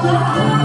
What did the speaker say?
Oh,